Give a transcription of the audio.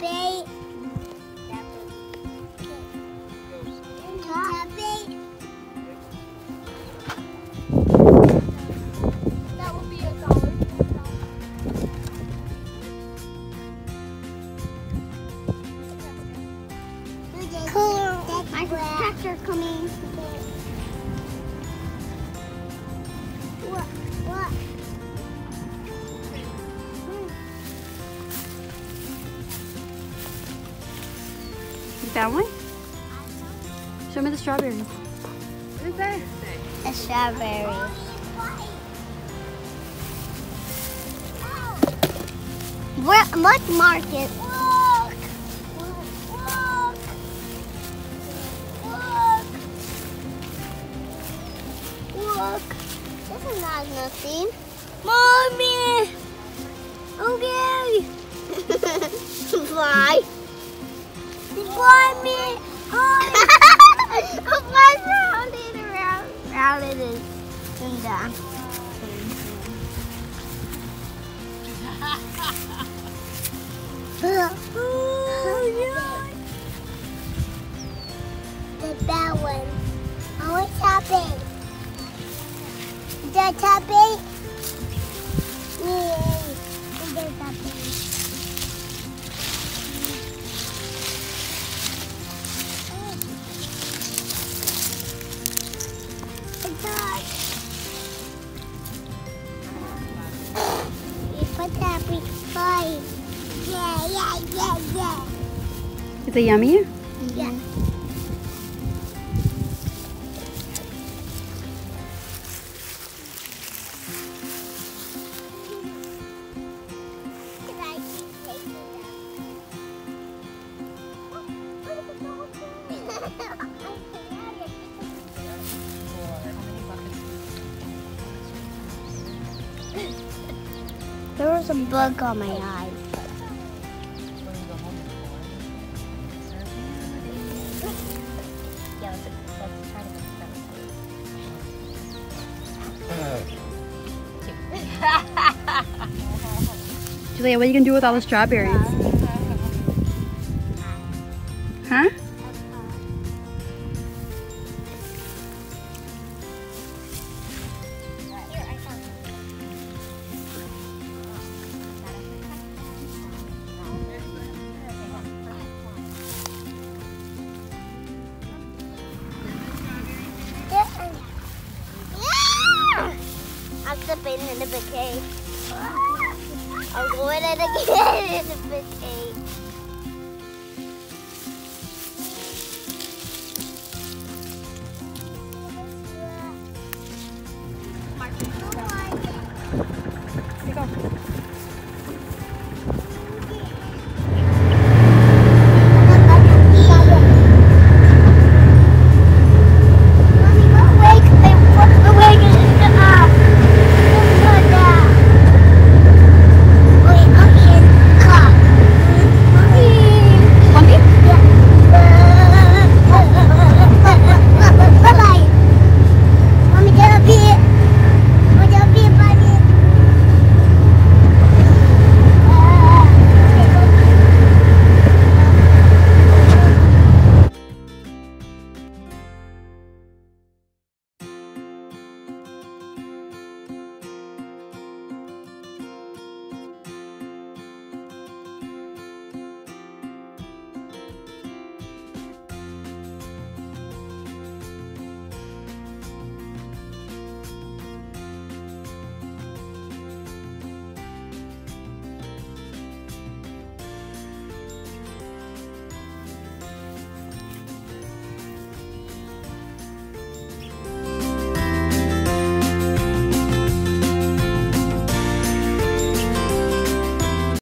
Tappy. That one? Show me the strawberries. What is that? A strawberry. What, what market? Look! Look! Look! Look! This is not nothing. Mommy! Oh, The bad one. Oh, it's tapping. The tapping. Yay. The tapping. Is yummy? Yeah. There was a bug on my eye. Julia, what are you gonna do with all the strawberries? Huh? I'm stepping in the bouquet. I'm going in again in bouquet.